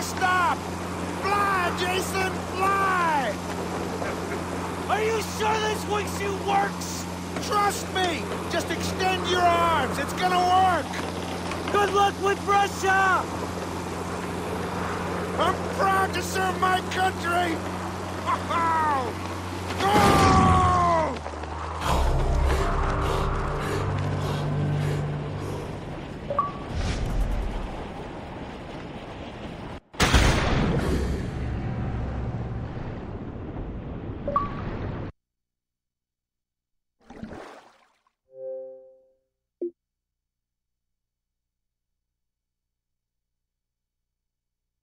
Stop! Fly, Jason, fly! Are you sure this wingsuit works? Trust me! Just extend your arms, it's gonna work! Good luck with Russia! I'm proud to serve my country!